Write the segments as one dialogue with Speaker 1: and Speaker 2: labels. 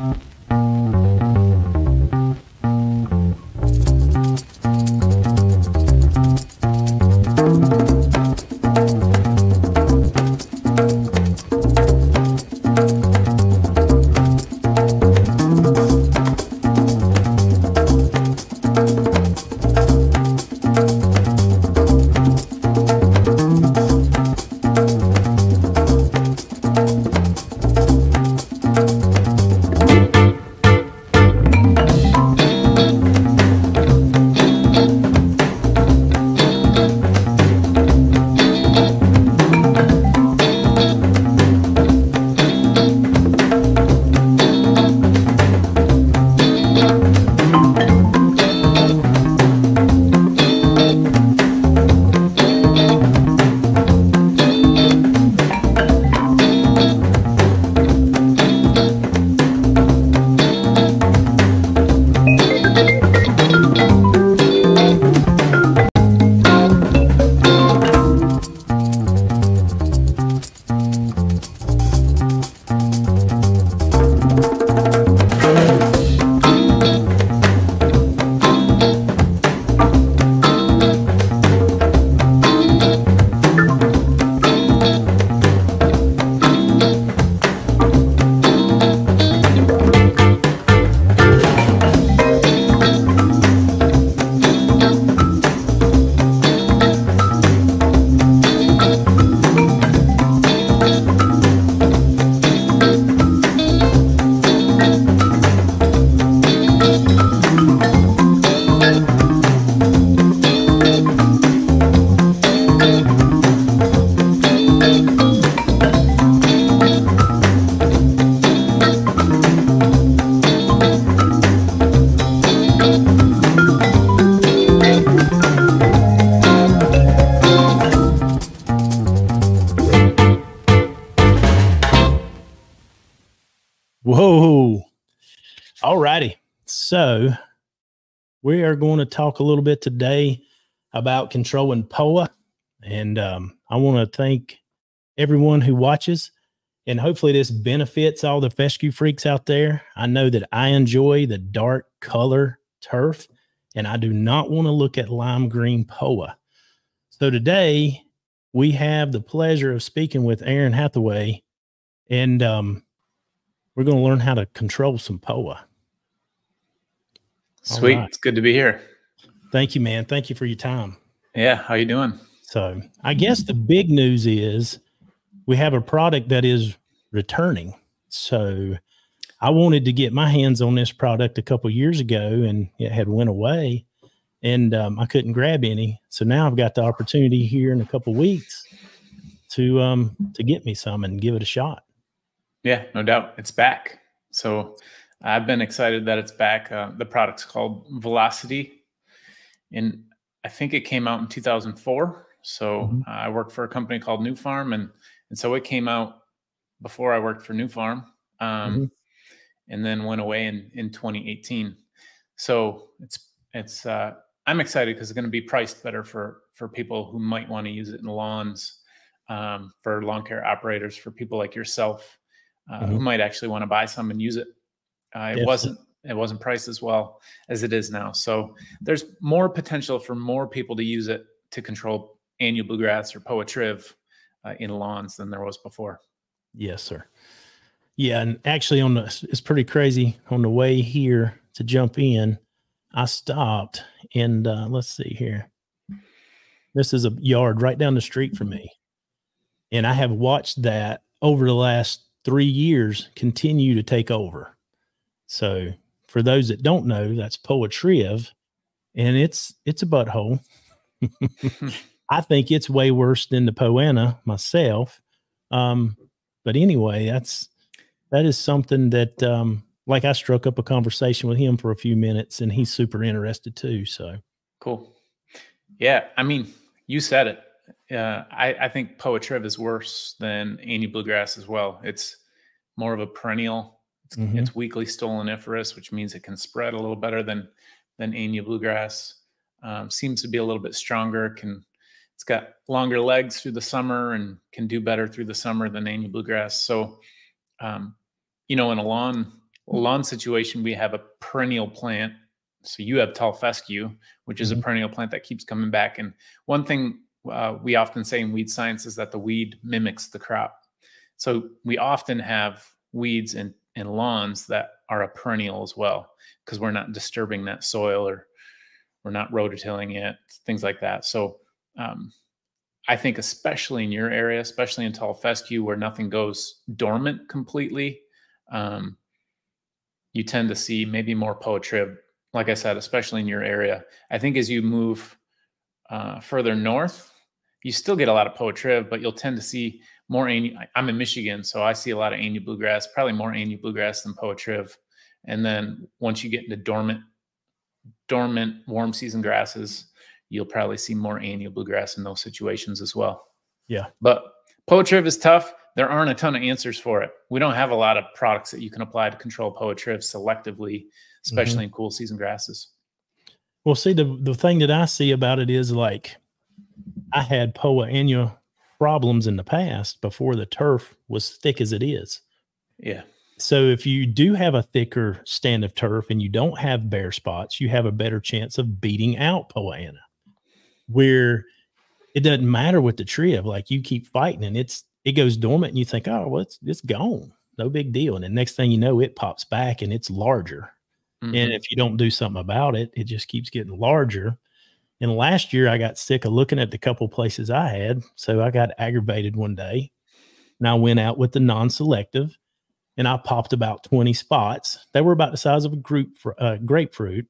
Speaker 1: Música going to talk a little bit today about controlling POA. And um, I want to thank everyone who watches. And hopefully, this benefits all the fescue freaks out there. I know that I enjoy the dark color turf, and I do not want to look at lime green POA. So, today we have the pleasure of speaking with Aaron Hathaway, and um, we're going to learn how to control some POA.
Speaker 2: Sweet. Right. It's good to be here.
Speaker 1: Thank you, man. Thank you for your time.
Speaker 2: Yeah. How you doing?
Speaker 1: So I guess the big news is we have a product that is returning. So I wanted to get my hands on this product a couple years ago and it had went away and um, I couldn't grab any. So now I've got the opportunity here in a couple weeks to um to get me some and give it a shot.
Speaker 2: Yeah, no doubt. It's back. So I've been excited that it's back. Uh, the product's called Velocity, and I think it came out in 2004. So mm-hmm. uh, I worked for a company called Nufarm, and and so it came out before I worked for Nufarm, um, mm-hmm. and then went away in in 2018. So it's it's uh, I'm excited because it's going to be priced better for for people who might want to use it in lawns, um, for lawn care operators, for people like yourself uh, mm-hmm. who might actually want to buy some and use it. Uh, it wasn't it wasn't priced as well as it is now. So there's more potential for more people to use it to control annual bluegrass or poa triv uh, in lawns than there was before.
Speaker 1: Yes, sir. Yeah, and actually on the it's pretty crazy on the way here to jump in. I stopped and uh, let's see here. This is a yard right down the street from me. And I have watched that over the last three years continue to take over. So for those that don't know, that's Poa triv, and it's it's a butthole. I think it's way worse than the Poana myself. Um, but anyway, that's that is something that um, like I struck up a conversation with him for a few minutes, and he's super interested too. So
Speaker 2: cool. Yeah, I mean, you said it uh, I, I think Poa triv is worse than annual bluegrass as well. It's more of a perennial. It's, mm-hmm. it's weakly stoloniferous, which means it can spread a little better than than annual bluegrass. Um, seems to be a little bit stronger. Can it's got longer legs through the summer and can do better through the summer than annual bluegrass. So, um, you know, in a lawn lawn situation, we have a perennial plant. So you have tall fescue, which is
Speaker 1: Mhm.
Speaker 2: a perennial plant that keeps coming back. And one thing uh, we often say in weed science is that the weed mimics the crop. So we often have weeds in, in lawns that are a perennial as well, because we're not disturbing that soil or we're not rototilling it, things like that. So um, I think especially in your area, especially in tall fescue where nothing goes dormant completely, um, you tend to see maybe more poa. Like I said, especially in your area. I think as you move uh, further north, you still get a lot of poa but you'll tend to see more annual. I'm in Michigan, so I see a lot of annual bluegrass, probably more annual bluegrass than poa triv. And then once you get into dormant, dormant warm season grasses, you'll probably see more annual bluegrass in those situations as well.
Speaker 1: Yeah.
Speaker 2: But poa triv is tough. There aren't a ton of answers for it. We don't have a lot of products that you can apply to control poa triv selectively, especially mm-hmm. in cool season grasses.
Speaker 1: Well, see, the the thing that I see about it is like I had poa annua problems in the past before the turf was thick as it is.
Speaker 2: Yeah.
Speaker 1: So if you do have a thicker stand of turf and you don't have bare spots, you have a better chance of beating out poa annua. Where it doesn't matter what the tree of like you keep fighting and it's it goes dormant and you think, oh well, it's it's gone. No big deal. And the next thing you know, it pops back and it's larger.
Speaker 2: Mhm.
Speaker 1: And if you don't do something about it, it just keeps getting larger. And last year I got sick of looking at the couple places I had. So I got aggravated one day and I went out with the non selective and I popped about 20 spots. They were about the size of a group for uh, grapefruit.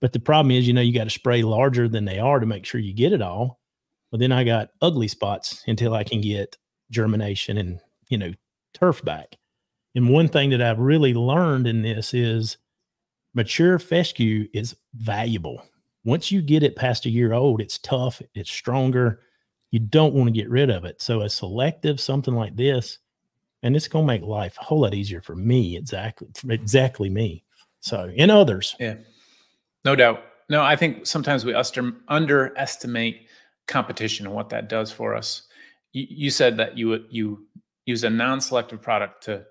Speaker 1: But the problem is, you know, you got to spray larger than they are to make sure you get it all. Well, then I got ugly spots until I can get germination and, you know, turf back. And one thing that I've really learned in this is mature fescue is valuable. Once you get it past a year old, it's tough, it's stronger. You don't want to get rid of it. So a selective something like this, and it's going to make life a whole lot easier for me. Exactly, mm-hmm. exactly me. So and others.
Speaker 2: Yeah, no doubt. No, I think sometimes we underestimate competition and what that does for us. You, you said that you you use a non-selective product to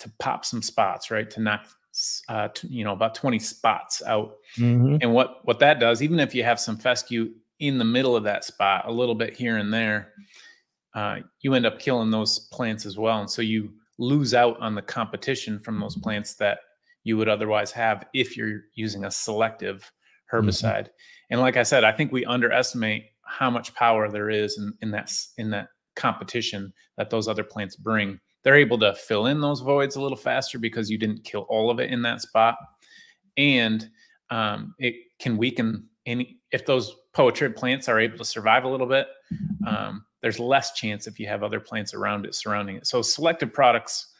Speaker 2: to pop some spots, right? To knock uh, t- you know about twenty spots out.
Speaker 1: Mhm.
Speaker 2: And what what that does, even if you have some fescue in the middle of that spot, a little bit here and there, uh, you end up killing those plants as well. And so you lose out on the competition from those plants that you would otherwise have if you're using a selective herbicide. And like I said, I think we underestimate how much power there is in, in that in that competition that those other plants bring. They're able to fill in those voids a little faster because you didn't kill all of it in that spot, and um, it can weaken any if those poa triv plants are able to survive a little bit. Um, there's less chance if you have other plants around it surrounding it. So selective products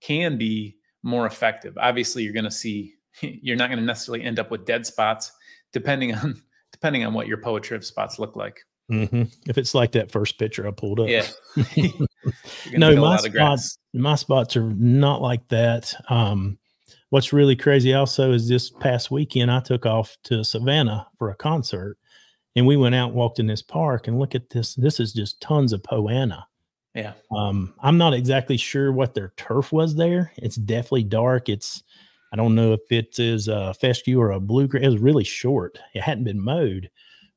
Speaker 2: can be more effective. Obviously, you're going to see you're not going to necessarily end up with dead spots, depending on depending on what your poa triv spots look like.
Speaker 1: Mhm. If it's like that first picture I pulled up.
Speaker 2: Yeah.
Speaker 1: No, my
Speaker 2: lot of grass.
Speaker 1: spots, my spots are not like that. Um, what's really crazy also is this past weekend I took off to Savannah for a concert, and we went out and walked in this park and look at this. This is just tons of poana.
Speaker 2: Yeah.
Speaker 1: Um, I'm not exactly sure what their turf was there. It's definitely dark. It's I don't know if it is a fescue or a bluegrass. It was really short. It hadn't been mowed,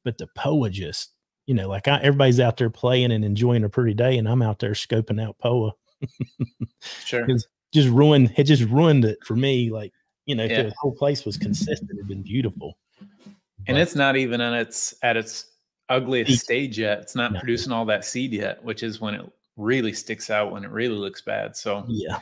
Speaker 1: but the poa just, you know, like I, everybody's out there playing and enjoying a pretty day, and I'm out there scoping out poa.
Speaker 2: Sure.
Speaker 1: It's just ruined. It just ruined it for me. Like you know,
Speaker 2: Yeah.
Speaker 1: the whole place was consistent, it'd been beautiful.
Speaker 2: And
Speaker 1: But-
Speaker 2: it's not even at its at its ugliest
Speaker 1: Peak.
Speaker 2: stage yet. It's not
Speaker 1: No.
Speaker 2: producing all that seed yet, which is when it really sticks out, when it really looks bad. So
Speaker 1: yeah,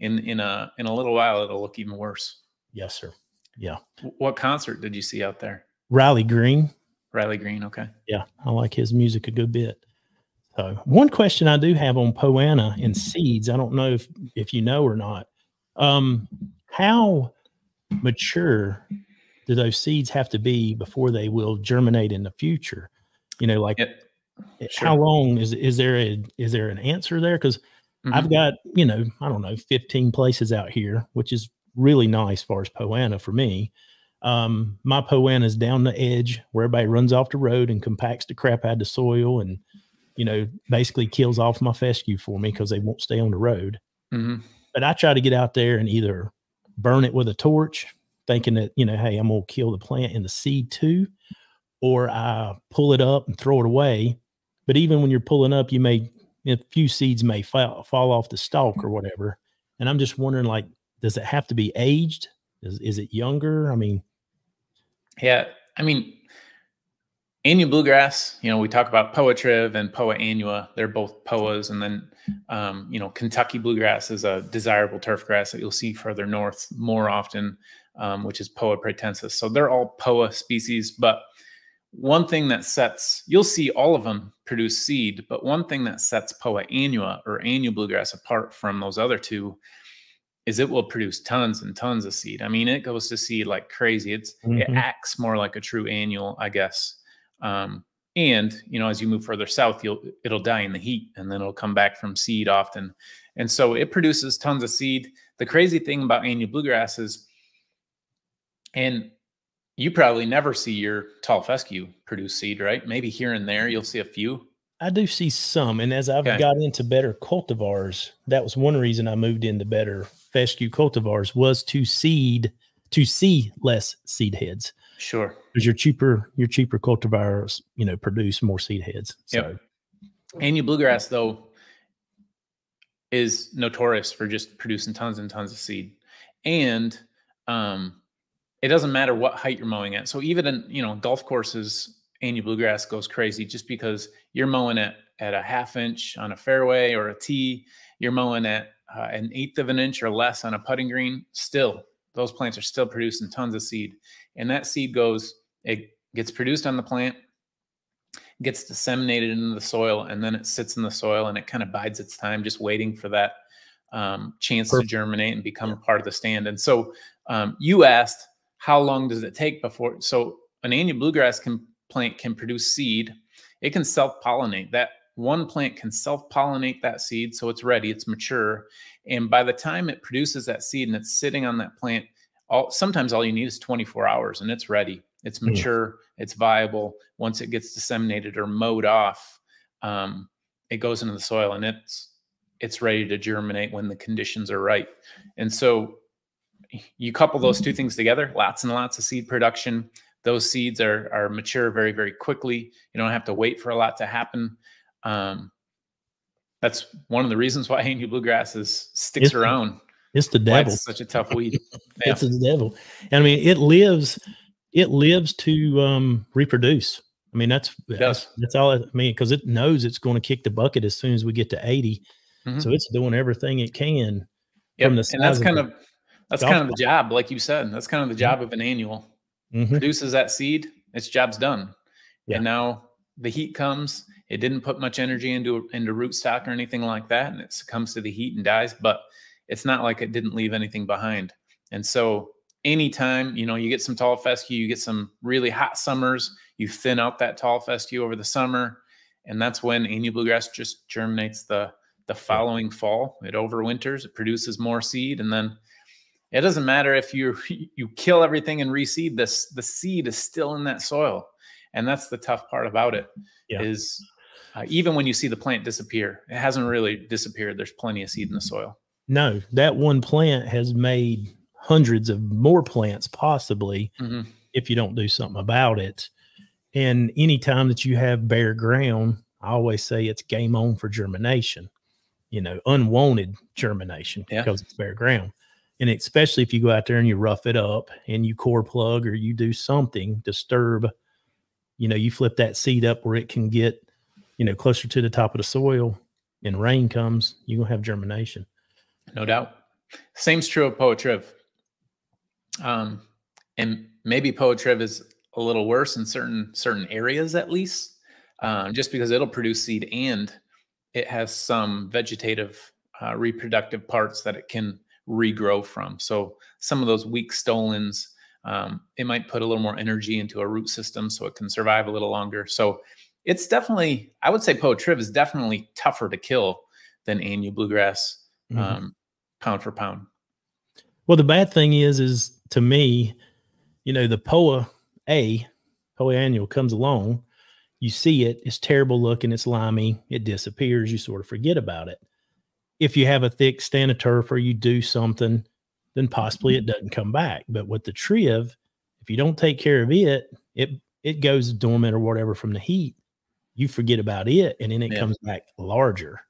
Speaker 2: in in a in a little while, it'll look even worse.
Speaker 1: yes, sir. Yeah,
Speaker 2: What concert did you see out there?
Speaker 1: Riley Green.
Speaker 2: Riley Green. Okay.
Speaker 1: Yeah, I like his music a good bit. So, one question I do have on Poana and seeds, I don't know if if you know or not. Um, how mature do those seeds have to be before they will germinate in the future? You know, like
Speaker 2: Yeah.
Speaker 1: how long is is there a is there an answer there? Because
Speaker 2: Mhm.
Speaker 1: I've got you know I don't know 15 places out here, which is really nice as far as Poana for me. Um, my Poana is down the edge where everybody runs off the road and compacts the crap out of the soil and you know basically kills off my fescue for me because they won't stay on the road.
Speaker 2: Mhm.
Speaker 1: But I try to get out there and either burn it with a torch, thinking that, you know, hey, I'm going to kill the plant and the seed too, or I pull it up and throw it away. But even when you're pulling up, you may, a few seeds may fall, fall off the stalk or whatever. And I'm just wondering, like, does it have to be aged? Is, is it younger? I mean,
Speaker 2: yeah, I mean, annual bluegrass, you know, we talk about Poa triv and Poa annua. They're both Poas. And then, um, you know, Kentucky bluegrass is a desirable turf grass that you'll see further north more often, um, which is Poa pratensis. So they're all Poa species. But one thing that sets, you'll see all of them produce seed, but one thing that sets Poa annua or annual bluegrass apart from those other two is it will produce tons and tons of seed. I mean, it goes to seed like crazy. It's mm-hmm. it acts more like a true annual, I guess. Um, and you know, as you move further south, you'll it'll die in the heat, and then it'll come back from seed often. And so it produces tons of seed. The crazy thing about annual bluegrass is, and you probably never see your tall fescue produce seed, right? Maybe here and there you'll see a few.
Speaker 1: I do see some, and as I've okay. got into better cultivars, that was one reason I moved into better fescue cultivars was to seed to see less seed heads.
Speaker 2: Sure.
Speaker 1: Because your cheaper your cheaper cultivars, you know, produce more seed heads. So. Yep.
Speaker 2: Annual bluegrass though is notorious for just producing tons and tons of seed. And um it doesn't matter what height you're mowing at. So even in, you know, golf courses, annual bluegrass goes crazy just because you're mowing at at a half inch on a fairway or a tee, you're mowing at uh, an eighth of an inch or less on a putting green, still those plants are still producing tons of seed. And that seed goes, it gets produced on the plant, gets disseminated into the soil, and then it sits in the soil and it kind of bides its time, just waiting for that um, chance Perfect. to germinate and become a part of the stand. And so um, you asked, how long does it take before? So an annual bluegrass can, plant can produce seed. It can self pollinate. That one plant can self pollinate that seed so it's ready, it's mature. And by the time it produces that seed and it's sitting on that plant, all sometimes all you need is 24 hours and it's ready. It's hmm. mature, mm. it's viable. Once it gets disseminated or mowed off, um, it goes into the soil and it's it's ready to germinate when the conditions are right. And so you couple those two things together, lots and lots of seed production. Those seeds are are mature very, very quickly. You don't have to wait for a lot to happen. Um, that's one of the reasons why annual bluegrass is sticks
Speaker 1: it's,
Speaker 2: around.
Speaker 1: It's the devil. It's
Speaker 2: such a tough weed.
Speaker 1: Yeah. it's the devil. And I mean, it lives. It lives to um, reproduce. I mean, that's that's, that's all. I mean, because it knows it's going to kick the bucket as soon as we get to 80 mm-hmm. So it's doing everything it can.
Speaker 2: Yep. From the and that's kind of that's kind of the job, like you said. That's kind of the job mm-hmm. of an annual. Mm-hmm. Produces that seed, its job's done. Yeah. And now the heat comes it didn't put much energy into into rootstock or anything like that, and it succumbs to the heat and dies. But it's not like it didn't leave anything behind. And so anytime you know you get some tall fescue, you get some really hot summers, you thin out that tall fescue over the summer, and that's when annual bluegrass just germinates the the following fall. It overwinters, it produces more seed, and then it doesn't matter if you you kill everything and reseed this the seed is still in that soil and that's the tough part about it yeah. is uh, even when you see the plant disappear, it hasn't really disappeared. There's plenty of seed in the soil.
Speaker 1: No, that one plant has made hundreds of more plants, possibly, mm-hmm. if you don't do something about it. And anytime that you have bare ground, I always say it's game on for germination, you know, unwanted germination yeah. because it's bare ground. And especially if you go out there and you rough it up and you core plug or you do something disturb, you know, you flip that seed up where it can get you know, closer to the top of the soil and rain comes, you're gonna have germination.
Speaker 2: No doubt. Same's true of Poa triv. Um, and maybe Poa triv is a little worse in certain certain areas at least, um, just because it'll produce seed and it has some vegetative uh, reproductive parts that it can regrow from. So some of those weak stolons, um, it might put a little more energy into a root system so it can survive a little longer. So it's definitely I would say Poa triv is definitely tougher to kill than annual bluegrass, mm-hmm. um, pound for pound.
Speaker 1: Well, the bad thing is, is to me, you know, the Poa A, Poa annual comes along, you see it, it's terrible looking, it's limey, it disappears, you sort of forget about it. If you have a thick stand of turf or you do something, then possibly it doesn't come back. But with the Triv, if you don't take care of it, it it goes dormant or whatever from the heat. You forget about it, and then it
Speaker 2: Yeah.
Speaker 1: comes back larger.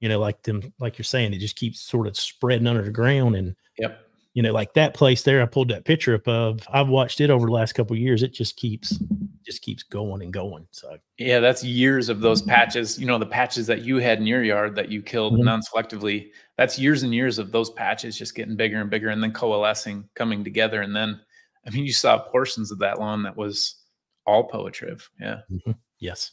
Speaker 1: You know, like them, like you're saying, it just keeps sort of spreading under the ground, and
Speaker 2: Yep.
Speaker 1: you know, like that place there, I pulled that picture up of. I've watched it over the last couple of years. It just keeps, just keeps going and going. So
Speaker 2: Yeah, that's years of those patches. You know, the patches that you had in your yard that you killed
Speaker 1: Mhm.
Speaker 2: non-selectively. That's years and years of those patches just getting bigger and bigger and then coalescing, coming together. And then, I mean, you saw portions of that lawn that was all poa triv. Yeah.
Speaker 1: Yes.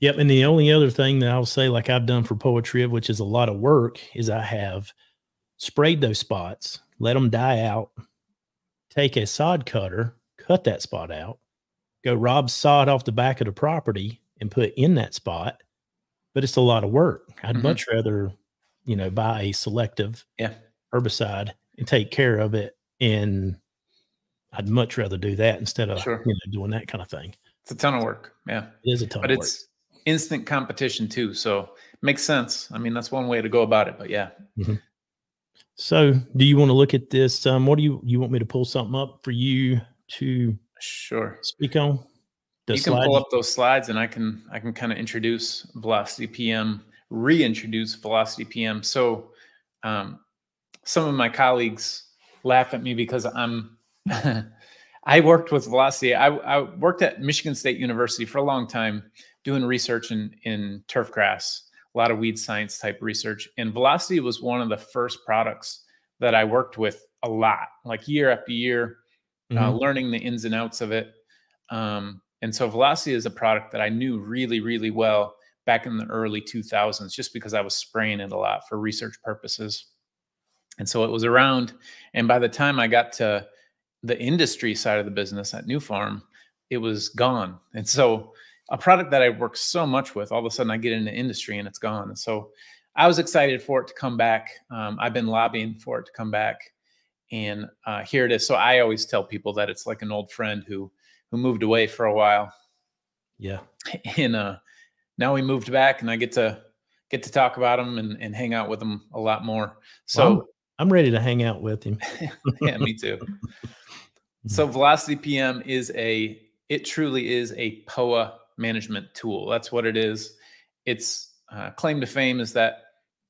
Speaker 1: Yep. And the only other thing that I'll say, like I've done for Poetry, of which is a lot of work, is I have sprayed those spots, let them die out, take a sod cutter, cut that spot out, go rob sod off the back of the property and put in that spot. But it's a lot of work. I'd
Speaker 2: Mhm.
Speaker 1: much rather, you know, buy a selective
Speaker 2: Yeah.
Speaker 1: herbicide and take care of it. And I'd much rather do that instead of
Speaker 2: Sure.
Speaker 1: you know doing that kind of thing.
Speaker 2: It's a ton of work. Yeah.
Speaker 1: It is a ton
Speaker 2: But
Speaker 1: of work.
Speaker 2: Instant competition too. So makes sense. I mean, that's one way to go about it. But yeah.
Speaker 1: So, do you want to look at this? Um, what do you you want me to pull something up for you to
Speaker 2: Sure.
Speaker 1: speak on? The
Speaker 2: you can pull up those slides and I can I can kind of introduce velocity PM, reintroduce velocity PM. So um, some of my colleagues laugh at me because I'm I worked with velocity. I, I worked at Michigan State University for a long time doing research in in turf grass, a lot of weed science type research. And velocity was one of the first products that I worked with a lot, like year after year uh,
Speaker 1: Mhm.
Speaker 2: learning the ins and outs of it. Um, and so Velocity is a product that I knew really, really well back in the early 2000s, just because I was spraying it a lot for research purposes. And so it was around. And by the time I got to the industry side of the business at Nufarm, it was gone. And so a product that I worked so much with, all of a sudden I get into industry and it's gone. So I was excited for it to come back. Um, I've been lobbying for it to come back and uh, here it is. So I always tell people that it's like an old friend who who moved away for a while,
Speaker 1: Yeah.
Speaker 2: and uh, now we moved back, and I get to get to talk about him and, and hang out with him a lot more. So
Speaker 1: Well, I'm ready to hang out with him.
Speaker 2: yeah, me too. So Velocity PM is a it truly is a POA management tool. That's what it is. Its uh, claim to fame is that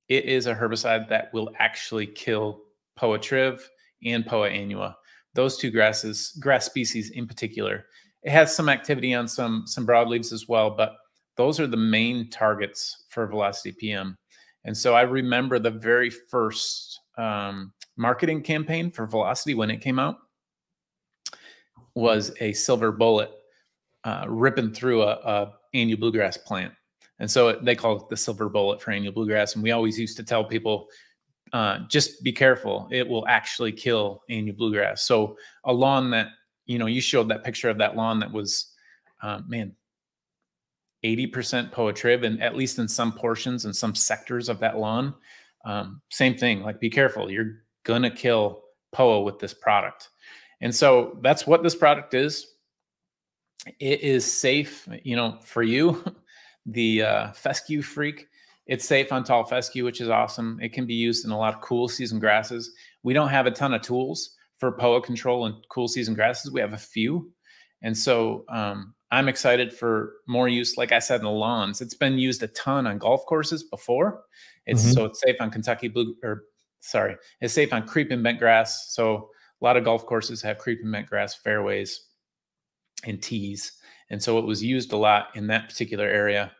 Speaker 2: it is a herbicide that will actually kill POA triv and POA annua. Those two grasses, grass species in particular. It has some activity on some some broadleaves as well, but those are the main targets for Velocity PM. And so I remember the very first um, marketing campaign for Velocity when it came out was a silver bullet uh, ripping through a, a annual bluegrass plant. And so it, they call it the silver bullet for annual bluegrass. And we always used to tell people, uh, just be careful. It will actually kill annual bluegrass. So a lawn that, you know, you showed that picture of that lawn that was, uh, man, 80% poa triv and at least in some portions and some sectors of that lawn. Um, same thing, like be careful. You're gonna kill POA with this product. And so that's what this product is. It is safe, you know, for you, the uh, fescue freak. It's safe on tall fescue, which is awesome. It can be used in a lot of cool season grasses. We don't have a ton of tools for POA control and cool season grasses. We have a few. And so um, I'm excited for more use. Like I said, in the lawns, it's been used a ton on golf courses before. It's
Speaker 1: Mhm.
Speaker 2: so it's safe on Kentucky blue or sorry, it's safe on creeping bent grass. So a lot of golf courses have creeping bent grass fairways and tees. And so it was used a lot in that particular area.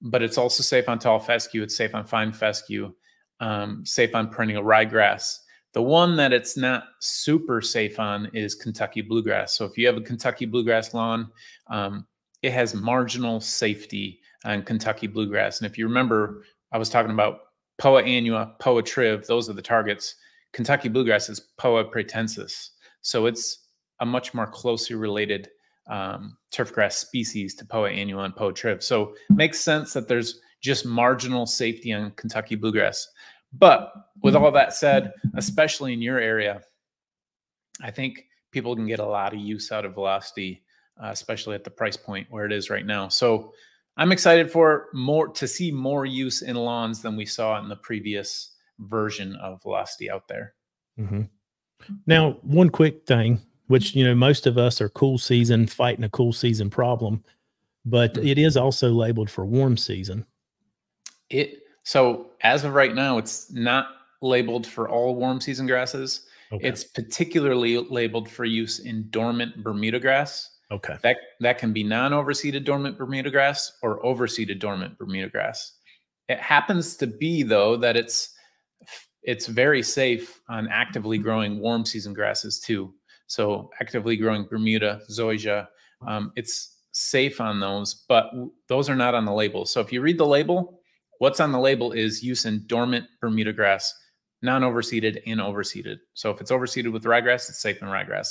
Speaker 2: But it's also safe on tall fescue. It's safe on fine fescue, um, safe on perennial ryegrass. The one that it's not super safe on is Kentucky bluegrass. So if you have a Kentucky bluegrass lawn, um, it has marginal safety on Kentucky bluegrass. And if you remember, I was talking about Poa annua, Poa triv. Those are the targets. Kentucky bluegrass is Poa pratensis. So it's a much more closely related um, turfgrass species to Poa annua and Poa triv. So makes sense that there's just marginal safety on Kentucky bluegrass. But with all that said, especially in your area, I think people can get a lot of use out of velocity, uh, especially at the price point where it is right now. So I'm excited for more to see more use in lawns than we saw in the previous version of velocity out there.
Speaker 1: Mm -hmm. Now, one quick thing, which you know, most of us are cool season fighting a cool season problem, but
Speaker 2: Mhm.
Speaker 1: it is also labeled for warm season.
Speaker 2: It so as of right now, it's not labeled for all warm season grasses.
Speaker 1: Okay.
Speaker 2: It's particularly labeled for use in dormant Bermuda grass.
Speaker 1: okay.
Speaker 2: That that can be non-overseeded dormant Bermuda grass or overseeded dormant Bermuda grass. It happens to be though that it's it's very safe on actively growing warm season grasses too. So actively growing Bermuda, zoysia, um, it's safe on those, but those are not on the label. So if you read the label, what's on the label is use in dormant Bermuda grass, non-overseeded and overseeded. So if it's overseeded with ryegrass, it's safe in ryegrass.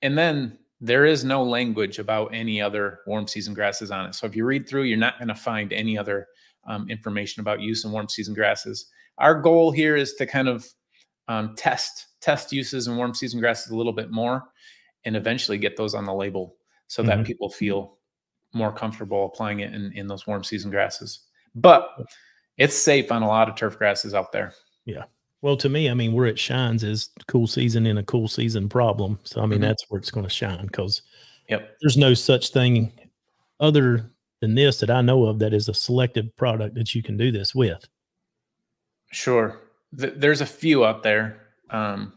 Speaker 2: And then there is no language about any other warm season grasses on it. So if you read through, you're not going to find any other um, information about use in warm season grasses. Our goal here is to kind of um, test test uses in warm season grasses a little bit more, and eventually get those on the label so that
Speaker 1: Mhm.
Speaker 2: people feel more comfortable applying it in, in those warm season grasses. But it's safe on a lot of turf grasses out there. Yeah.
Speaker 1: Well, to me, I mean, where it shines is cool season in a cool season problem. So, I mean,
Speaker 2: Mhm.
Speaker 1: that's where it's going to shine because
Speaker 2: Yep.
Speaker 1: there's no such thing other than this that I know of that is a selective product that you can do this with.
Speaker 2: Sure. Th- there's a few out there. Um,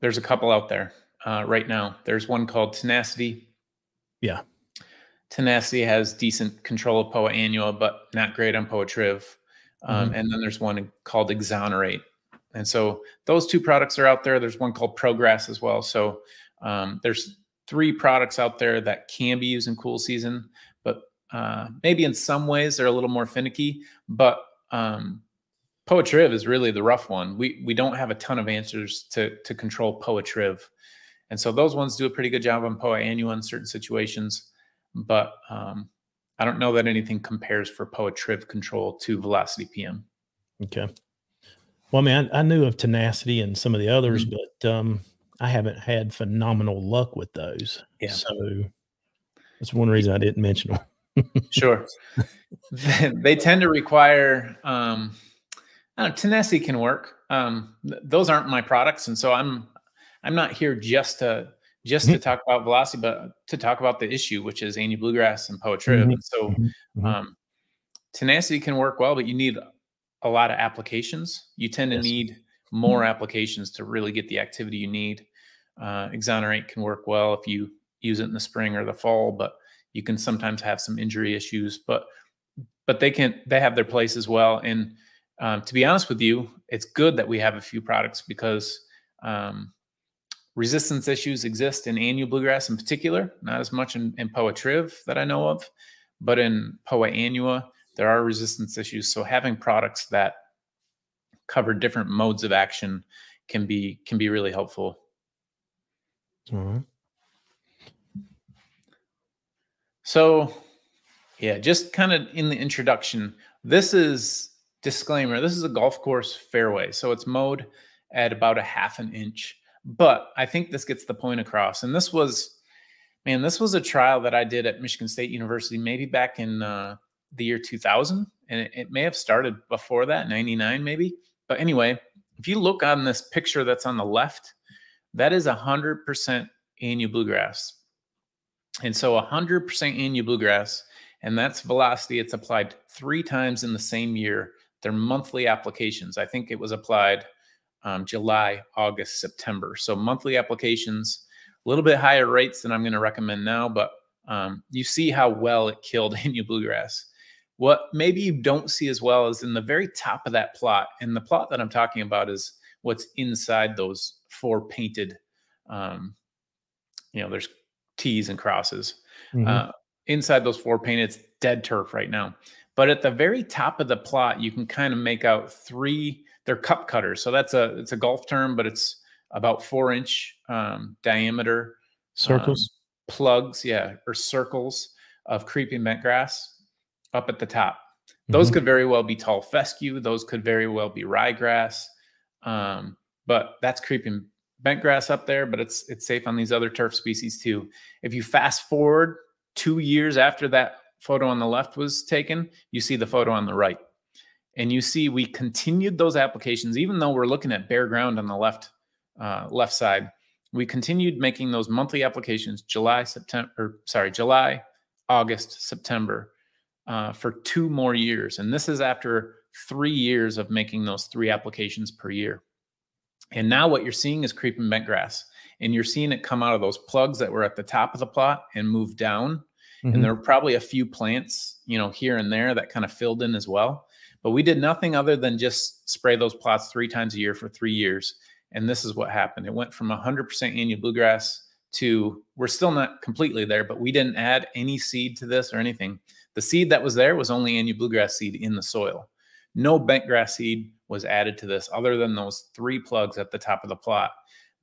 Speaker 2: there's a couple out there uh, right now. There's one called Tenacity.
Speaker 1: Yeah.
Speaker 2: Tenacity has decent control of Poa annua, but not great on Poa triv. Um, And then there's one called Exonerate. And so those two products are out there. There's one called Progress as well. So um, there's three products out there that can be used in cool season, but uh, maybe in some ways they're a little more finicky. But um, Poa triv is really the rough one. We we don't have a ton of answers to to control Poa triv, and so those ones do a pretty good job on Poa annua in certain situations. But um, I don't know that anything compares for Poa triv control to Velocity PM.
Speaker 1: Okay. Well, I mean, I, I knew of tenacity and some of the others,
Speaker 2: Mhm.
Speaker 1: but um, I haven't had phenomenal luck with those.
Speaker 2: Yeah.
Speaker 1: So that's one reason I didn't mention them.
Speaker 2: Sure. they tend to require um I don't know, tenacity can work. Um th- those aren't my products and so I'm I'm not here just to just to talk about velocity but to talk about the issue which is Annie bluegrass and Poa triv.
Speaker 1: Mhm,
Speaker 2: And so
Speaker 1: mhm, mhm.
Speaker 2: um tenacity can work well but you need a lot of applications. You tend to
Speaker 1: Yes.
Speaker 2: need more applications to really get the activity you need. Uh, exonerate can work well if you use it in the spring or the fall, but you can sometimes have some injury issues. But but they can they have their place as well. And um, to be honest with you, it's good that we have a few products because um, resistance issues exist in annual bluegrass in particular, not as much in, in Poa triv that I know of, but in Poa annua there are resistance issues. So having products that cover different modes of action can be can be really helpful.
Speaker 1: All right.
Speaker 2: So, yeah, just kind of in the introduction, this is disclaimer. This is a golf course fairway, so it's mowed at about a half an inch. But I think this gets the point across. And this was, man, this was a trial that I did at Michigan State University, maybe back in uh, the year 2000, and it, it may have started before that, 99 maybe. But anyway, if you look on this picture that's on the left, that is 100% annual bluegrass. And so 100% annual bluegrass, and that's velocity. It's applied three times in the same year. They're monthly applications. I think it was applied um, July, August, September. So monthly applications, a little bit higher rates than I'm going to recommend now, but um, you see how well it killed annual bluegrass. What maybe you don't see as well is in the very top of that plot. And the plot that I'm talking about is what's inside those four painted, um, you know, there's T's and crosses.
Speaker 1: Mhm.
Speaker 2: Uh, inside those four painted, it's dead turf right now. But at the very top of the plot, you can kind of make out three. They're cup cutters, so that's a it's a golf term, but it's about four inch um, diameter
Speaker 1: Circles.
Speaker 2: um, plugs, yeah, or circles of creeping bent grass up at the top. Those
Speaker 1: Mhm.
Speaker 2: could very well be tall fescue. Those could very well be ryegrass. Um, but that's creeping bent grass up there, but it's it's safe on these other turf species too. If you fast forward two years after that photo on the left was taken, you see the photo on the right. and you see we continued those applications even though we're looking at bare ground on the left uh, left side. We continued making those monthly applications July, September, or sorry, July, August, September uh, for two more years. And this is after three years of making those three applications per year. And now what you're seeing is creeping bent grass. And you're seeing it come out of those plugs that were at the top of the plot and move down. Mm-hmm. And there were probably a few plants, you know, here and there that kind of filled in as well. But we did nothing other than just spray those plots three times a year for three years. And this is what happened. It went from 100% annual bluegrass to we're still not completely there, but we didn't add any seed to this or anything. The seed that was there was only annual bluegrass seed in the soil. No bent grass seed was added to this other than those three plugs at the top of the plot.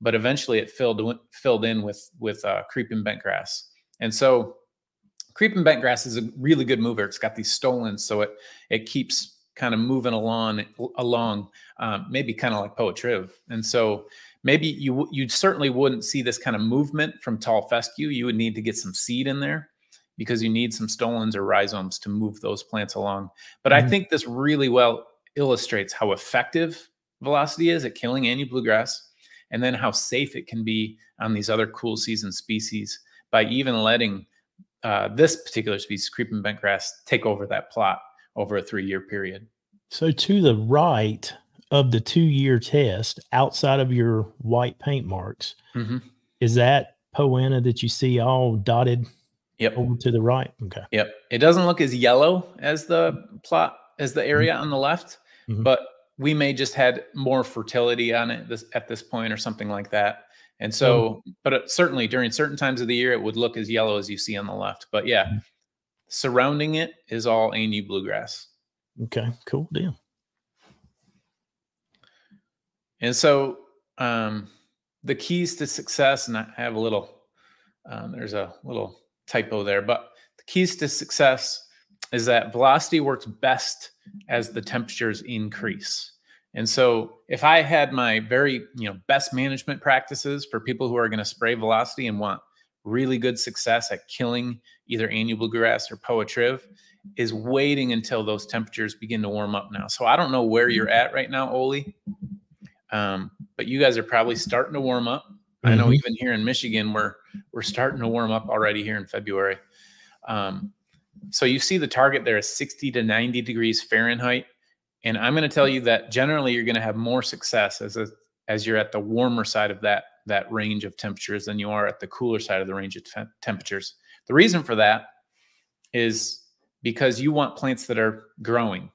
Speaker 2: But eventually it filled filled in with with uh, creeping bent grass. And so creeping bent grass is a really good mover. It's got these stolons, so it it keeps kind of moving along along um, maybe kind of like poa and so maybe you you certainly wouldn't see this kind of movement from tall fescue you would need to get some seed in there because you need some stolons or rhizomes to move those plants along but mm-hmm. i think this really well illustrates how effective velocity is at killing annual bluegrass and then how safe it can be on these other cool season species by even letting uh, this particular species creeping bentgrass take over that plot over a three year period.
Speaker 1: So, to the right of the two year test, outside of your white paint marks, mm-hmm. is that Poa that you see all dotted
Speaker 2: yep.
Speaker 1: over to the right? Okay.
Speaker 2: Yep. It doesn't look as yellow as the plot, as the area mm-hmm. on the left, mm-hmm. but we may just had more fertility on it this, at this point or something like that. And so, oh. but certainly during certain times of the year, it would look as yellow as you see on the left. But yeah, mm-hmm. Surrounding it is all ANU bluegrass.
Speaker 1: Okay, cool deal.
Speaker 2: And so um, the keys to success, and I have a little, um, there's a little typo there, but the keys to success is that velocity works best as the temperatures increase. And so if I had my very, you know, best management practices for people who are going to spray velocity and want really good success at killing either annual bluegrass or poa triv is waiting until those temperatures begin to warm up now. So I don't know where you're at right now, Olee, um, but you guys are probably starting to warm up. Mm-hmm. I know mm-hmm. even here in Michigan, we're we're starting to warm up already here in February. Um, so you see the target there is 60 to 90 degrees Fahrenheit, and I'm going to tell you that generally you're going to have more success as a, as you're at the warmer side of that that range of temperatures than you are at the cooler side of the range of te- temperatures. The reason for that is because you want plants that are growing.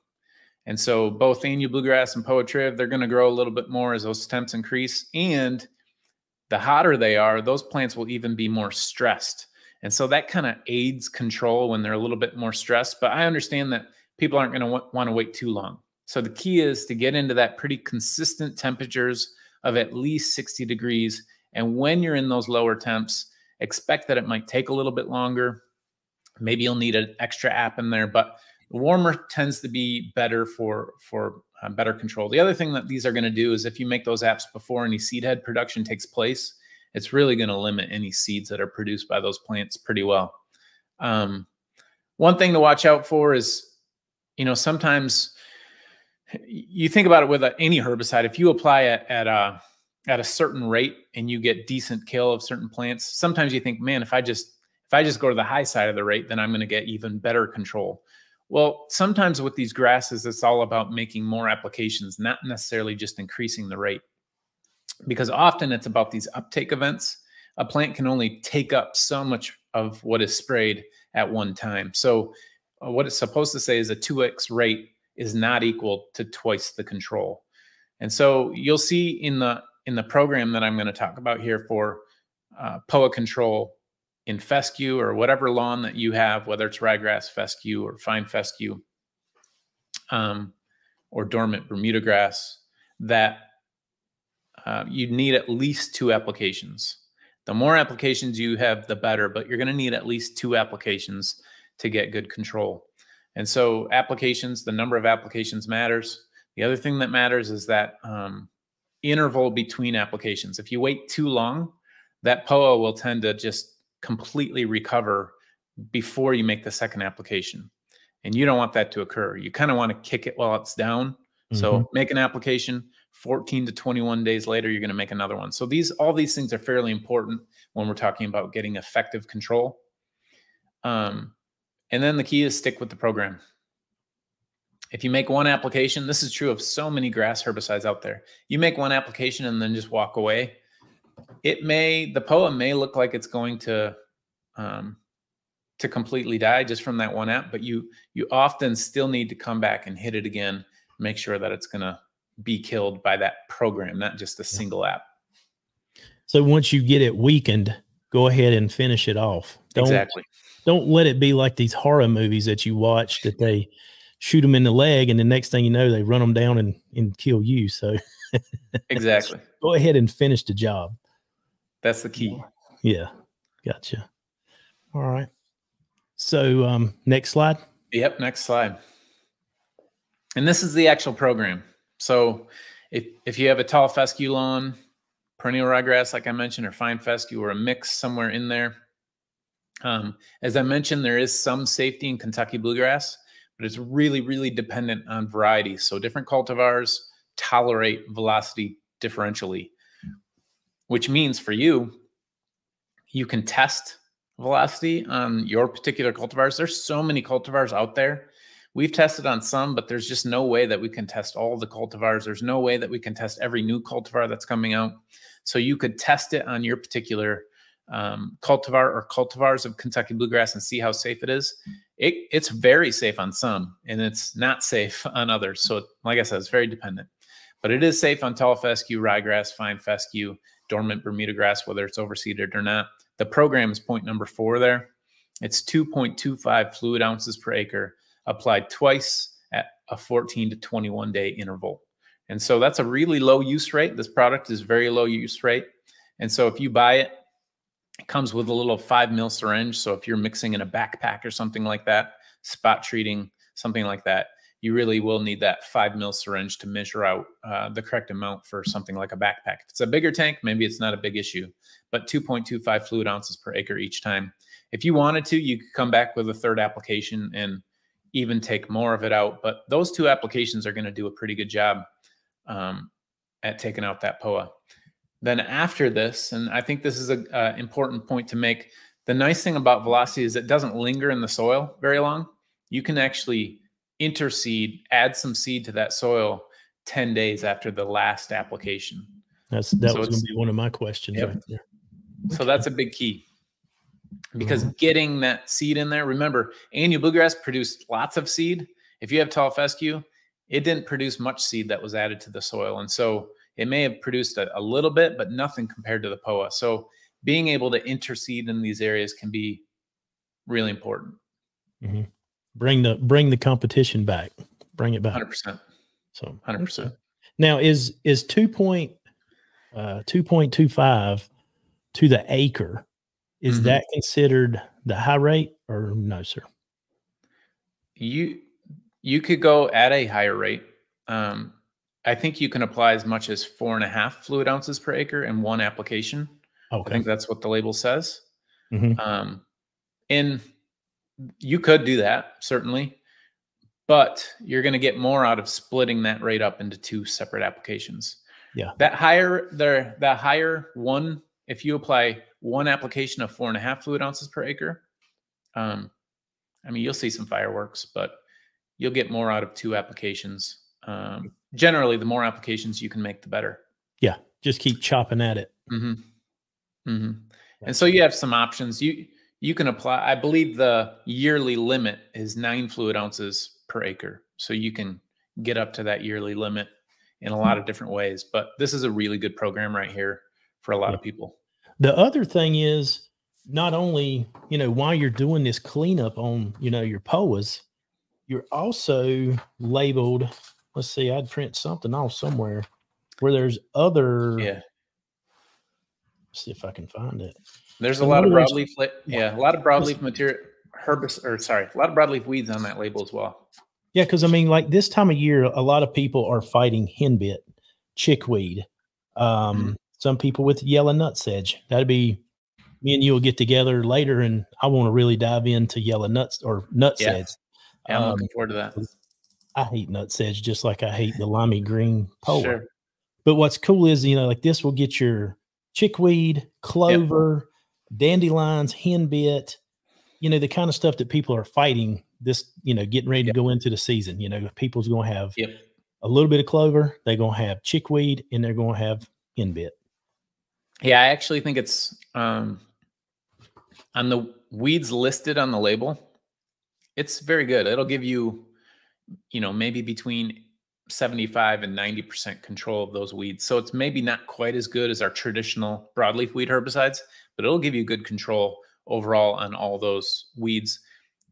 Speaker 2: And so both annual bluegrass and poa triv, they're going to grow a little bit more as those temps increase. And the hotter they are, those plants will even be more stressed. And so that kind of aids control when they're a little bit more stressed. But I understand that people aren't going to want to wait too long. So the key is to get into that pretty consistent temperatures of at least 60 degrees. And when you're in those lower temps, expect that it might take a little bit longer. Maybe you'll need an extra app in there, but warmer tends to be better for for uh, better control. The other thing that these are going to do is if you make those apps before any seed head production takes place, it's really going to limit any seeds that are produced by those plants pretty well. Um, one thing to watch out for is, you know, sometimes you think about it with a, any herbicide. If you apply it at a at a certain rate and you get decent kill of certain plants, sometimes you think, man, if I just if I just go to the high side of the rate, then I'm going to get even better control. Well, sometimes with these grasses, it's all about making more applications, not necessarily just increasing the rate. Because often it's about these uptake events. A plant can only take up so much of what is sprayed at one time. So, uh, what it's supposed to say is a 2x rate is not equal to twice the control. And so you'll see in the in the program that I'm going to talk about here for uh, POA control in fescue or whatever lawn that you have, whether it's ryegrass fescue or fine fescue um, or dormant Bermuda grass, that uh, you need at least two applications. The more applications you have, the better, but you're going to need at least two applications to get good control. And so applications, the number of applications matters. The other thing that matters is that um, interval between applications. If you wait too long, that POA will tend to just completely recover before you make the second application. and you don't want that to occur. You kind of want to kick it while it's down. Mm-hmm. So make an application. 14 to 21 days later, you're going to make another one. So these all these things are fairly important when we're talking about getting effective control. Um, and then the key is stick with the program. If you make one application, this is true of so many grass herbicides out there. You make one application and then just walk away. It may the POA may look like it's going to um, to completely die just from that one app, but you you often still need to come back and hit it again, make sure that it's going to be killed by that program, not just a single app.
Speaker 1: So once you get it weakened, go ahead and finish it off.
Speaker 2: Don't, exactly.
Speaker 1: Don't let it be like these horror movies that you watch that they shoot them in the leg, and the next thing you know, they run them down and, and kill you. So,
Speaker 2: exactly.
Speaker 1: Go ahead and finish the job.
Speaker 2: That's the key.
Speaker 1: Yeah. Gotcha. All right. So, um, next slide.
Speaker 2: Yep. Next slide. And this is the actual program. So, if, if you have a tall fescue lawn, perennial ryegrass, like I mentioned, or fine fescue, or a mix somewhere in there, um, as I mentioned, there is some safety in Kentucky bluegrass but it's really, really dependent on variety. So different cultivars tolerate velocity differentially, which means for you, you can test velocity on your particular cultivars. There's so many cultivars out there. We've tested on some, but there's just no way that we can test all the cultivars. There's no way that we can test every new cultivar that's coming out. So you could test it on your particular um, cultivar or cultivars of Kentucky bluegrass and see how safe it is. It, it's very safe on some and it's not safe on others. So, like I said, it's very dependent, but it is safe on tall fescue, ryegrass, fine fescue, dormant Bermuda grass, whether it's overseeded or not. The program is point number four there. It's 2.25 fluid ounces per acre applied twice at a 14 to 21 day interval. And so that's a really low use rate. This product is very low use rate. And so if you buy it it comes with a little five mil syringe. So if you're mixing in a backpack or something like that, spot treating, something like that, you really will need that five mil syringe to measure out uh, the correct amount for something like a backpack. If it's a bigger tank, maybe it's not a big issue, but 2.25 fluid ounces per acre each time. If you wanted to, you could come back with a third application and even take more of it out. But those two applications are going to do a pretty good job um, at taking out that POA. Then after this, and I think this is an important point to make, the nice thing about velocity is it doesn't linger in the soil very long. You can actually interseed, add some seed to that soil 10 days after the last application.
Speaker 1: That's that so was going to be one of my questions yep. right there.
Speaker 2: So that's a big key because mm-hmm. getting that seed in there, remember, annual bluegrass produced lots of seed. If you have tall fescue, it didn't produce much seed that was added to the soil. And so it may have produced a, a little bit, but nothing compared to the POA. So being able to interseed in these areas can be really important.
Speaker 1: Mm-hmm. Bring the bring the competition back. Bring it back.
Speaker 2: Hundred percent.
Speaker 1: So
Speaker 2: hundred percent.
Speaker 1: Now is is two point uh, two point two five to the acre. Is mm-hmm. that considered the high rate or no, sir?
Speaker 2: You you could go at a higher rate. Um, I think you can apply as much as four and a half fluid ounces per acre in one application. Okay. I think that's what the label says. Mm-hmm. Um, and you could do that certainly, but you're going to get more out of splitting that rate up into two separate applications.
Speaker 1: Yeah.
Speaker 2: That higher there, that higher one, if you apply one application of four and a half fluid ounces per acre, um, I mean, you'll see some fireworks, but you'll get more out of two applications. Um, generally the more applications you can make, the better.
Speaker 1: Yeah, just keep chopping at it.
Speaker 2: Mm-hmm. Mm-hmm. And so you have some options. You you can apply. I believe the yearly limit is nine fluid ounces per acre, so you can get up to that yearly limit in a lot of different ways. But this is a really good program right here for a lot yeah. of people.
Speaker 1: The other thing is not only you know while you're doing this cleanup on you know your POAs, you're also labeled let's see, I'd print something off somewhere where there's other.
Speaker 2: Yeah.
Speaker 1: see if I can find it.
Speaker 2: There's a lot of broadleaf, yeah, a lot of broadleaf material, herbicide, or sorry, a lot of broadleaf weeds on that label as well.
Speaker 1: Yeah, because I mean, like this time of year, a lot of people are fighting henbit, chickweed. Um, mm-hmm. Some people with yellow nutsedge. That'd be me and you will get together later, and I want to really dive into yellow nuts or nutsedge.
Speaker 2: Yeah, I'm um, looking forward to that.
Speaker 1: I hate nutsedge just like I hate the limey green pole. Sure. But what's cool is, you know, like this will get your chickweed, clover, yep. dandelions, henbit, you know, the kind of stuff that people are fighting this, you know, getting ready yep. to go into the season. You know, people's going to have yep. a little bit of clover, they're going to have chickweed, and they're going to have henbit.
Speaker 2: Yeah, I actually think it's um, on the weeds listed on the label. It's very good. It'll give you, you know, maybe between 75 and 90% control of those weeds. So it's maybe not quite as good as our traditional broadleaf weed herbicides, but it'll give you good control overall on all those weeds.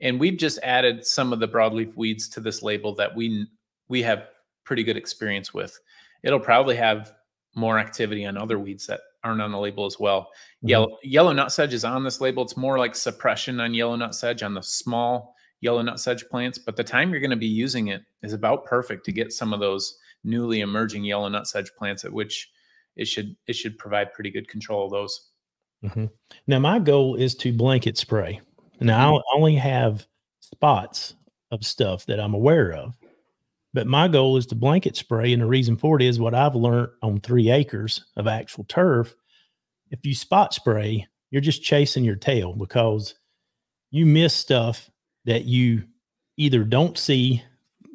Speaker 2: And we've just added some of the broadleaf weeds to this label that we we have pretty good experience with. It'll probably have more activity on other weeds that aren't on the label as well. Mm-hmm. Yellow yellow nutsedge is on this label. It's more like suppression on yellow nutsedge on the small yellow nutsedge plants, but the time you're going to be using it is about perfect to get some of those newly emerging yellow nutsedge plants at which it should it should provide pretty good control of those.
Speaker 1: Mm-hmm. Now my goal is to blanket spray. Now mm-hmm. I only have spots of stuff that I'm aware of, but my goal is to blanket spray, and the reason for it is what I've learned on three acres of actual turf. If you spot spray, you're just chasing your tail because you miss stuff that you either don't see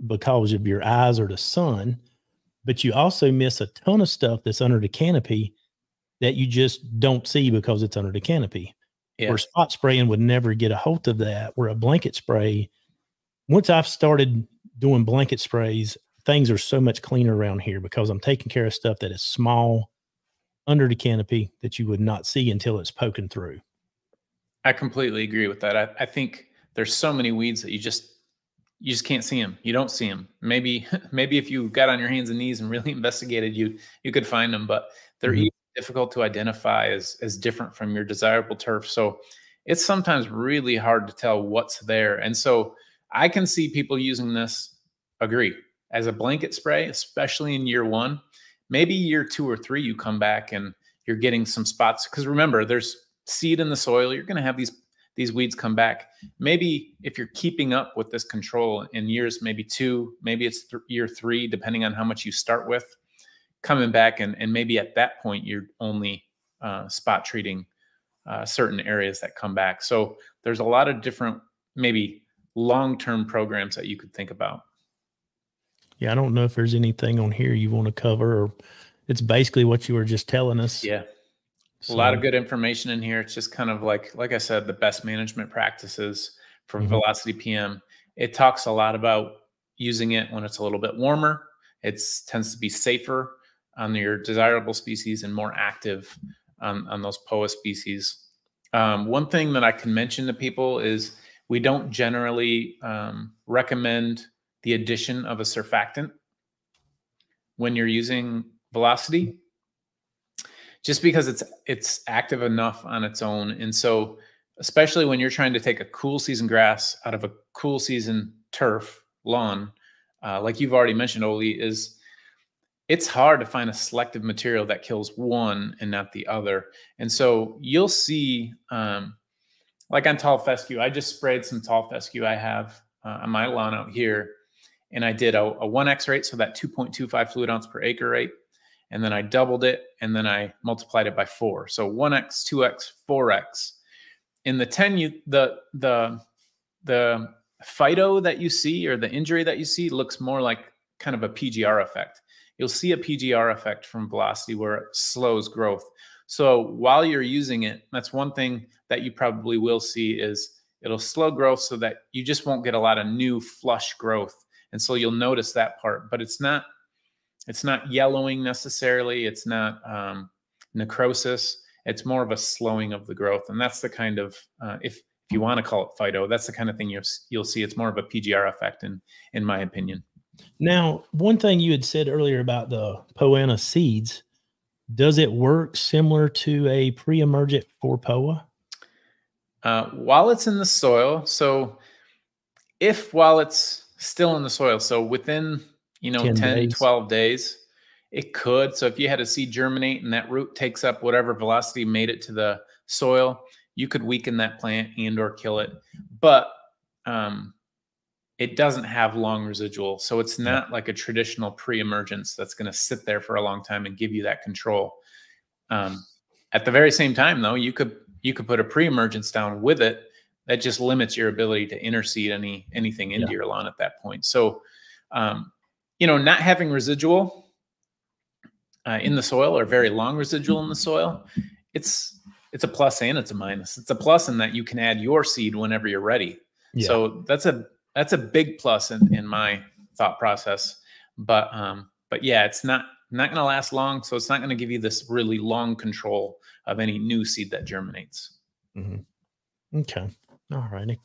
Speaker 1: because of your eyes or the sun, but you also miss a ton of stuff that's under the canopy that you just don't see because it's under the canopy. Yeah. Where spot spraying would never get a hold of that. Where a blanket spray, once I've started doing blanket sprays, things are so much cleaner around here because I'm taking care of stuff that is small under the canopy that you would not see until it's poking through.
Speaker 2: I completely agree with that. I, I think there's so many weeds that you just you just can't see them. You don't see them. Maybe maybe if you got on your hands and knees and really investigated, you you could find them, but they're mm-hmm. difficult to identify as as different from your desirable turf. So it's sometimes really hard to tell what's there. And so I can see people using this. Agree as a blanket spray, especially in year one. Maybe year two or three, you come back and you're getting some spots because remember, there's seed in the soil. You're going to have these these weeds come back. Maybe if you're keeping up with this control in years, maybe two, maybe it's th- year three, depending on how much you start with, coming back and, and maybe at that point you're only uh, spot treating uh, certain areas that come back. So there's a lot of different, maybe long-term programs that you could think about.
Speaker 1: Yeah, I don't know if there's anything on here you want to cover, or it's basically what you were just telling us.
Speaker 2: Yeah, so, a lot of good information in here. It's just kind of like, like I said, the best management practices from mm-hmm. Velocity PM. It talks a lot about using it when it's a little bit warmer. It tends to be safer on your desirable species and more active on, on those POA species. Um, one thing that I can mention to people is we don't generally um, recommend the addition of a surfactant when you're using velocity just because it's it's active enough on its own. And so especially when you're trying to take a cool season grass out of a cool season turf lawn, uh, like you've already mentioned, Olee, is it's hard to find a selective material that kills one and not the other. And so you'll see, um, like on tall fescue, I just sprayed some tall fescue I have uh, on my lawn out here, and I did a, a 1x rate, so that 2.25 fluid ounce per acre rate and then I doubled it, and then I multiplied it by four. So 1x, 2x, 4x. In the 10, you the the the phyto that you see or the injury that you see looks more like kind of a PGR effect. You'll see a PGR effect from velocity where it slows growth. So while you're using it, that's one thing that you probably will see is it'll slow growth so that you just won't get a lot of new flush growth. And so you'll notice that part, but it's not it's not yellowing necessarily. It's not um, necrosis. It's more of a slowing of the growth, and that's the kind of uh, if if you want to call it phyto, that's the kind of thing you'll you'll see. It's more of a PGR effect, in in my opinion.
Speaker 1: Now, one thing you had said earlier about the Poa annua seeds, does it work similar to a pre-emergent for POA?
Speaker 2: Uh, while it's in the soil, so if while it's still in the soil, so within you know, 10, 10 days. 12 days. It could. So if you had a seed germinate and that root takes up whatever velocity made it to the soil, you could weaken that plant and or kill it. But um, it doesn't have long residual. So it's not like a traditional pre-emergence that's going to sit there for a long time and give you that control. Um, at the very same time, though, you could you could put a pre-emergence down with it that just limits your ability to interseed any anything into yeah. your lawn at that point. So, um, you know, not having residual uh, in the soil or very long residual in the soil, it's it's a plus and it's a minus. It's a plus in that you can add your seed whenever you're ready. Yeah. So that's a that's a big plus in, in my thought process. But um, but yeah, it's not not going to last long, so it's not going to give you this really long control of any new seed that germinates.
Speaker 1: Mm-hmm. Okay, all righty,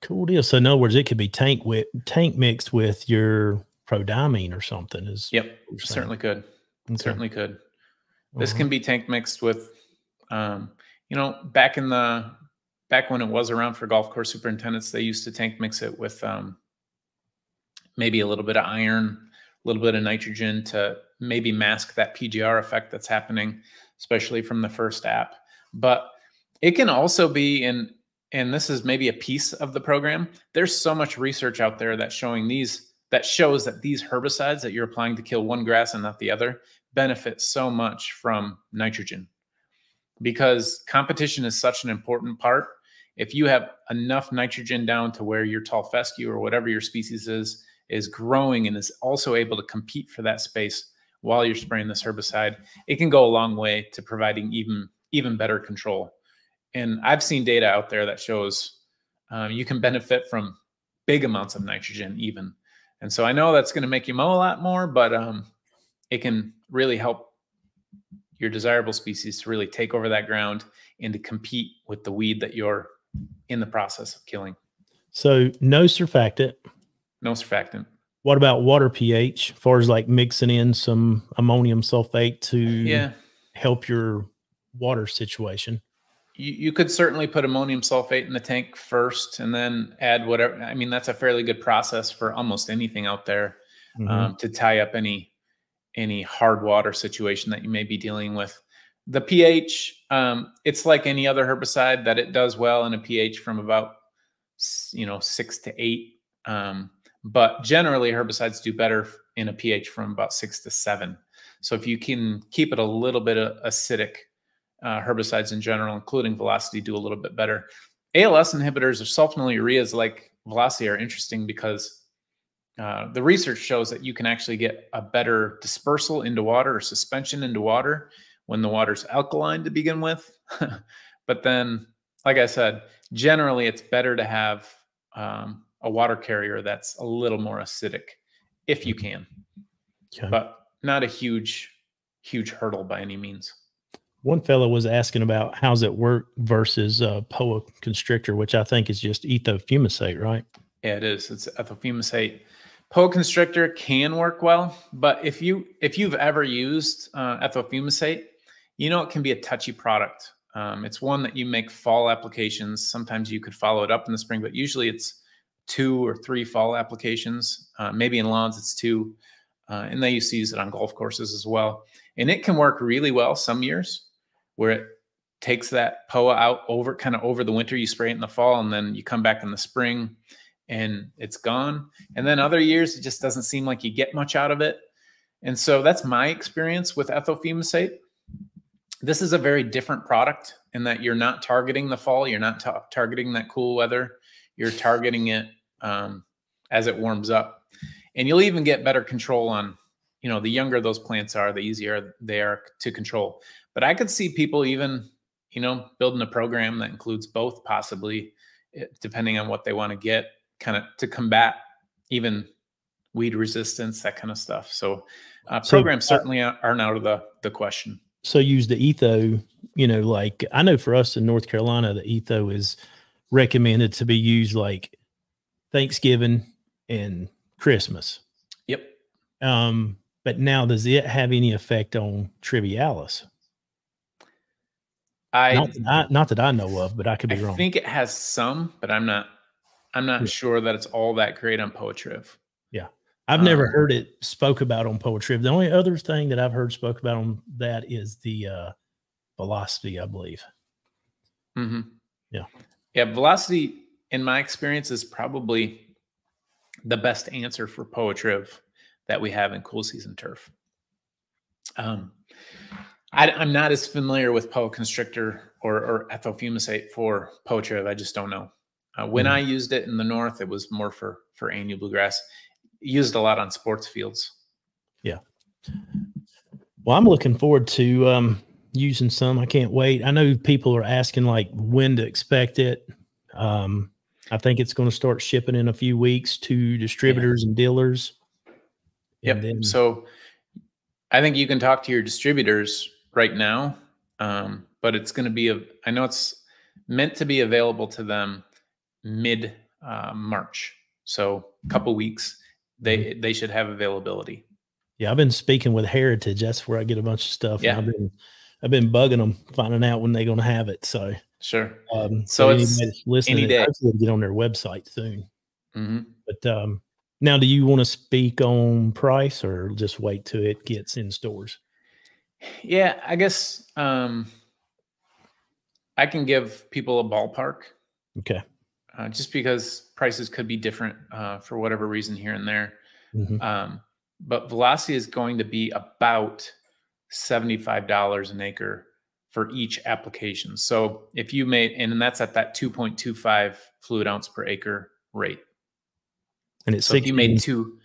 Speaker 1: cool deal. So in other words, it could be tank with tank mixed with your prodiamine or something. Is
Speaker 2: yep, certainly could, okay. certainly could. This uh-huh. can be tank mixed with, um, you know, back in the back when it was around for golf course superintendents, they used to tank mix it with um, maybe a little bit of iron, a little bit of nitrogen to maybe mask that PGR effect that's happening, especially from the first app. But it can also be in, and this is maybe a piece of the program. There's so much research out there that's showing these that shows that these herbicides that you're applying to kill one grass and not the other benefit so much from nitrogen because competition is such an important part if you have enough nitrogen down to where your tall fescue or whatever your species is is growing and is also able to compete for that space while you're spraying this herbicide, it can go a long way to providing even even better control. And I've seen data out there that shows um, you can benefit from big amounts of nitrogen even. And so I know that's going to make you mow a lot more, but um, it can really help your desirable species to really take over that ground and to compete with the weed that you're in the process of killing.
Speaker 1: So no surfactant.
Speaker 2: No surfactant.
Speaker 1: What about water pH? As far as like mixing in some ammonium sulfate to
Speaker 2: yeah.
Speaker 1: help your water situation.
Speaker 2: You, you could certainly put ammonium sulfate in the tank first and then add whatever. I mean, that's a fairly good process for almost anything out there mm-hmm. um, to tie up any any hard water situation that you may be dealing with. The pH, um, it's like any other herbicide that it does well in a pH from about you know six to eight. Um, but generally, herbicides do better in a pH from about six to seven. So if you can keep it a little bit acidic, uh, herbicides in general, including velocity, do a little bit better. ALS inhibitors or sulfonylureas like velocity are interesting because uh, the research shows that you can actually get a better dispersal into water or suspension into water when the water's alkaline to begin with. but then, like I said, generally it's better to have um, a water carrier that's a little more acidic if you can, okay. but not a huge, huge hurdle by any means.
Speaker 1: One fellow was asking about how's it work versus uh, POA constrictor, which I think is just ethofumesate, right?
Speaker 2: Yeah, it is. It's ethofumesate. POA constrictor can work well, but if you if you've ever used uh, you know, it can be a touchy product. Um, it's one that you make fall applications. Sometimes you could follow it up in the spring, but usually it's two or three fall applications. Uh, maybe in lawns it's two, uh, and they used to use it on golf courses as well. And it can work really well some years where it takes that POA out over kind of over the winter. You spray it in the fall, and then you come back in the spring, and it's gone. And then other years it just doesn't seem like you get much out of it. And so that's my experience with ethofumesate this is a very different product in that you're not targeting the fall, you're not ta- targeting that cool weather, you're targeting it um, as it warms up, and you'll even get better control on. You know, the younger those plants are, the easier they are to control. But I could see people even, you know, building a program that includes both, possibly, eh, depending on what they want to get, kind of to combat even weed resistance, that kind of stuff. So, uh, programs so, uh, certainly aren't out of the the question
Speaker 1: so use the etho you know like i know for us in north carolina the etho is recommended to be used like thanksgiving and christmas
Speaker 2: yep
Speaker 1: um but now does it have any effect on trivialis
Speaker 2: i
Speaker 1: not that I, not that I know of but i could be
Speaker 2: I
Speaker 1: wrong
Speaker 2: i think it has some but i'm not i'm not yeah. sure that it's all that great on poa triv
Speaker 1: yeah I've um, never heard it spoke about on poa triv. The only other thing that I've heard spoke about on that is the uh, velocity, I believe.
Speaker 2: Mm-hmm.
Speaker 1: Yeah.
Speaker 2: Yeah. Velocity, in my experience, is probably the best answer for Poa triv that we have in cool season turf. Um, I, am not as familiar with Poa Constrictor or, or ethofumesate for Poa triv. I just don't know. Uh, when mm-hmm. I used it in the north, it was more for for annual bluegrass. Used a lot on sports fields.
Speaker 1: Yeah. Well, I'm looking forward to um, using some. I can't wait. I know people are asking like when to expect it. Um, I think it's going to start shipping in a few weeks to distributors yeah. and dealers.
Speaker 2: Yep. Then, so I think you can talk to your distributors right now, um, but it's going to be a. I know it's meant to be available to them mid uh, March, so a couple weeks. They mm-hmm. they should have availability.
Speaker 1: Yeah, I've been speaking with Heritage. That's where I get a bunch of stuff. Yeah. I've been I've been bugging them, finding out when they're going to have it. So
Speaker 2: sure.
Speaker 1: Um, so, so it's listening. Any day. Get on their website soon. Mm-hmm. But um, now, do you want to speak on price or just wait till it gets in stores?
Speaker 2: Yeah, I guess um, I can give people a ballpark.
Speaker 1: Okay.
Speaker 2: Uh, just because prices could be different uh, for whatever reason here and there. Mm-hmm. Um, but velocity is going to be about $75 an acre for each application. So if you made, and that's at that 2.25 fluid ounce per acre rate.
Speaker 1: And it's
Speaker 2: so 16, you made two,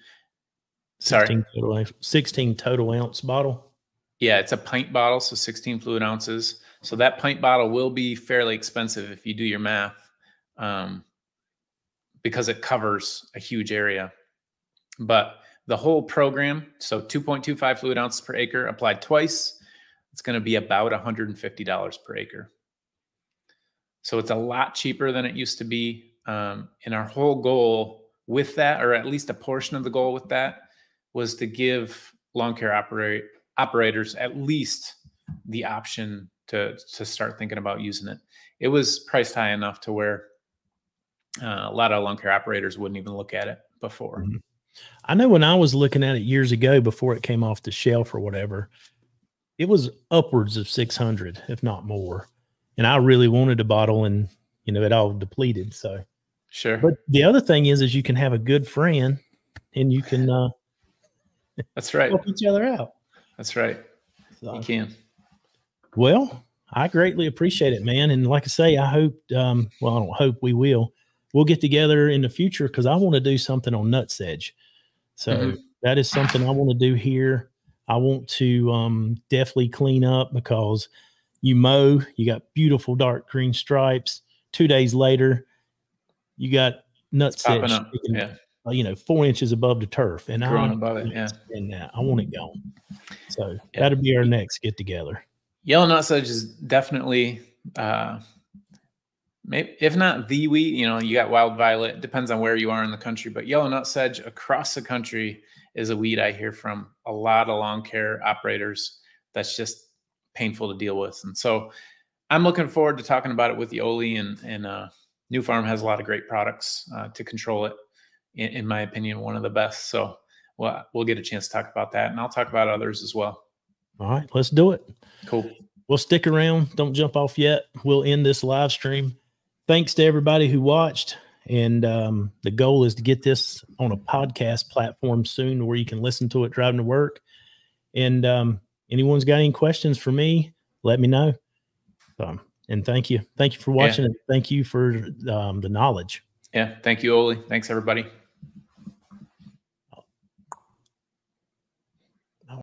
Speaker 2: sorry,
Speaker 1: 16 total, 16 total ounce bottle.
Speaker 2: Yeah, it's a pint bottle, so 16 fluid ounces. So that pint bottle will be fairly expensive if you do your math, um, because it covers a huge area. But the whole program, so 2.25 fluid ounces per acre applied twice, it's going to be about $150 per acre. So it's a lot cheaper than it used to be. Um, and our whole goal with that, or at least a portion of the goal with that, was to give lawn care operate, operators at least the option to to start thinking about using it. It was priced high enough to where uh, a lot of lawn care operators wouldn't even look at it before. Mm-hmm.
Speaker 1: I know when I was looking at it years ago before it came off the shelf or whatever, it was upwards of 600, if not more. And I really wanted a bottle and, you know, it all depleted. So,
Speaker 2: sure.
Speaker 1: But the other thing is, is you can have a good friend and you can, uh,
Speaker 2: that's right.
Speaker 1: Help each other out.
Speaker 2: That's right. So, you can.
Speaker 1: Well, I greatly appreciate it, man. And like I say, I hope, um, well, I don't hope we will. We'll get together in the future because I want to do something on Nutsedge. So mm-hmm. that is something I want to do here. I want to um, definitely clean up because you mow, you got beautiful dark green stripes. Two days later, you got Nutsedge, sticking, yeah. Uh, you know, four inches above the turf, and
Speaker 2: Growing I above it, yeah.
Speaker 1: And that I want it gone. So yeah. that'll be our next get together.
Speaker 2: Yellow Nutsedge is definitely uh, maybe if not the wheat, you know, you got wild violet. Depends on where you are in the country, but yellow nutsedge across the country is a weed I hear from a lot of lawn care operators. That's just painful to deal with, and so I'm looking forward to talking about it with Yoli and and uh, Nufarm has a lot of great products uh, to control it. In, in my opinion, one of the best. So well, we'll get a chance to talk about that, and I'll talk about others as well.
Speaker 1: All right, let's do it.
Speaker 2: Cool.
Speaker 1: We'll stick around. Don't jump off yet. We'll end this live stream thanks to everybody who watched. And um, the goal is to get this on a podcast platform soon where you can listen to it driving to work. And um, anyone's got any questions for me, let me know. Um, and thank you. Thank you for watching. Yeah. And thank you for um, the knowledge.
Speaker 2: Yeah. Thank you, Olee. Thanks, everybody.